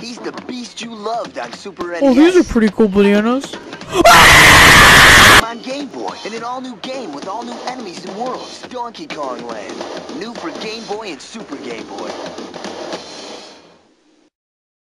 He's the beast you loved on Super NES. Oh, these are pretty cool bananas. on Game Boy, in an all-new game with all new enemies and worlds. Donkey Kong Land. New for Game Boy and Super Game Boy.